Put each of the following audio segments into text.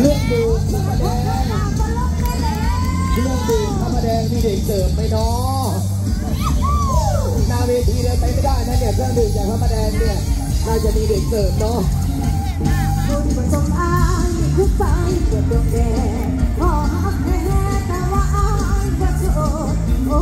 เรื่องดื่มธรรมแดงเรื่องดื่มธรรมแดงที่เด็กเสิร์ฟไปเนาะนาเวทีเลยไปไม่ได้นะเนี่ยเครื่องดื่มจากพระประแดงเนี่ยน่าจะมีเด็กเสิร์ฟเนาะคนมันสมอายคือไฟเกิดดวงแดงพอแม่แต่ว่าอายก็โสดโอ้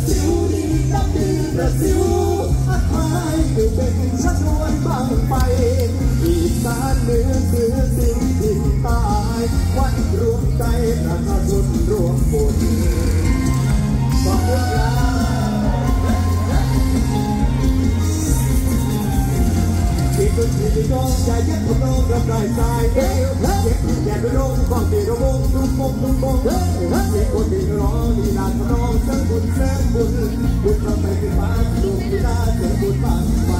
Brasil, linda de Brasil Ai, meu bem, já não é bom pai E tá nesse sim, sim, pai Quando grupo tá aí, tá na junto, por Vamos lá ดนตรีในโลกใจเย็นของโลกรับได้สายเย็นแก่ด้วยโลกความดีระวงทุกมุมทุกมุมเย็นคนดีร้องดีนานร้องสังคุณเซ บุญบุญทำให้ฟ้าดูไม่ได้เกิดบุญบาง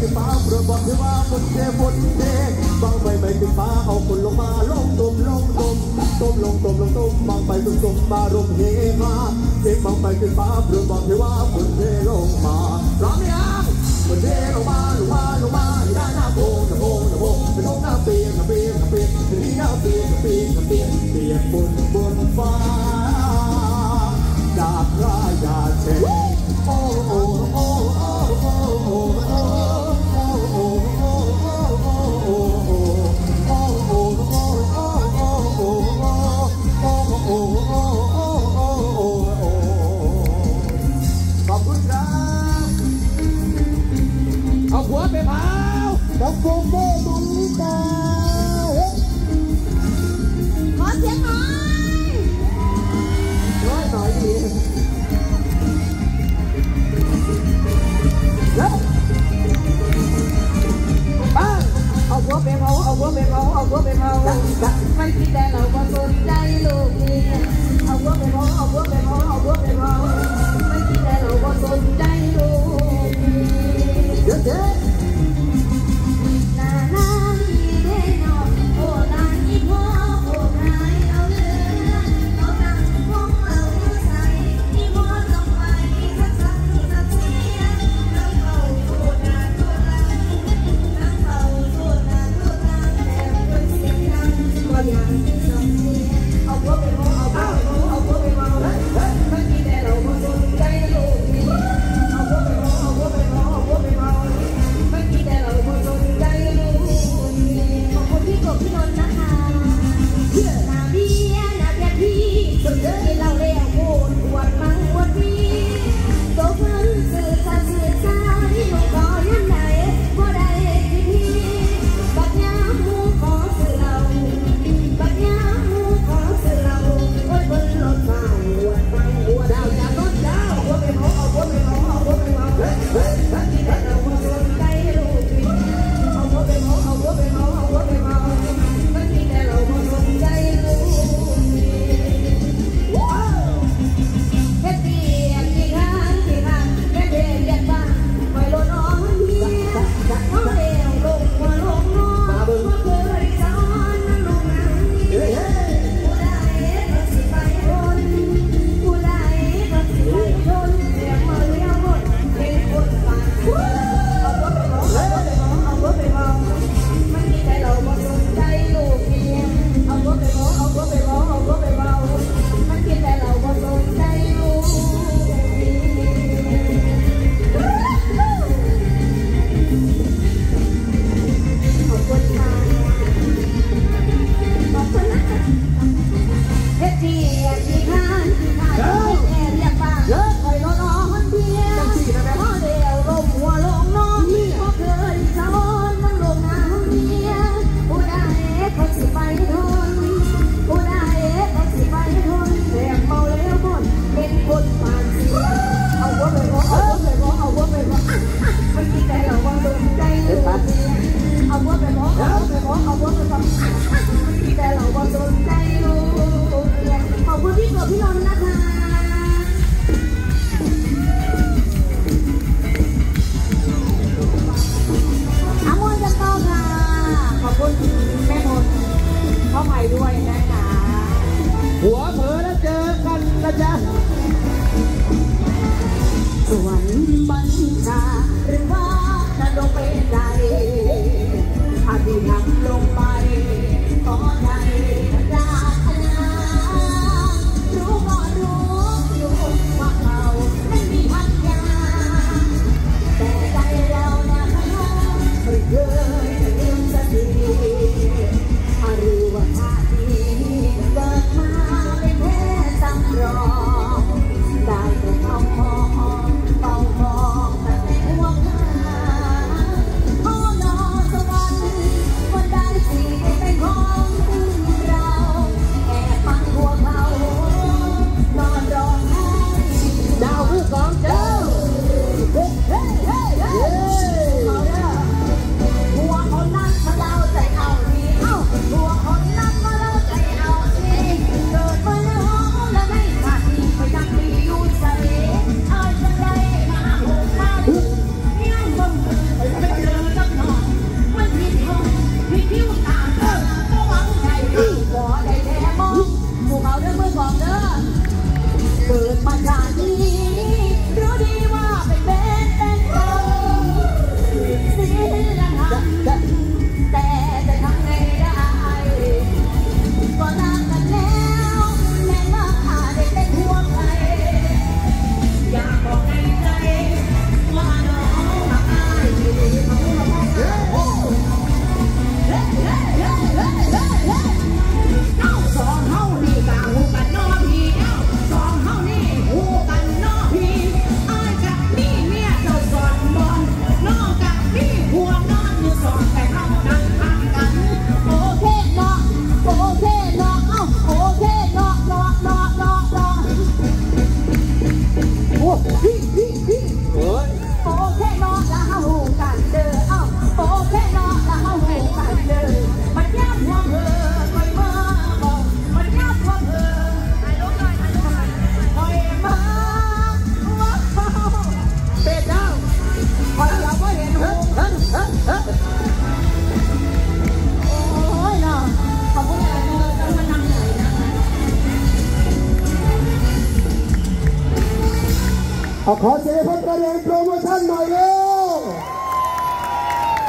ขึ้นฟ้าเรือบอกที่ว่าบนเทบนเทบางไปไม่ขึ้นฟ้าเอาคนลงมาลงตมลงตมตมลงตมลงตมบางไปตุ้มตมมารมเฮมาเจ็บบางไปขึ้นฟ้าเรือบอกที่ว่าบนเทลงมาร้องยังบนเทลงมาลงมาลงมาที่ด้าหน้าโบงหน้าโบงหน้าโบงเป็นโบงหน้าเปียกหน้าเปียกหน้าเปียกที่หน้าเปียกหน้าเปียกหน้าเปียกเปียกบนบน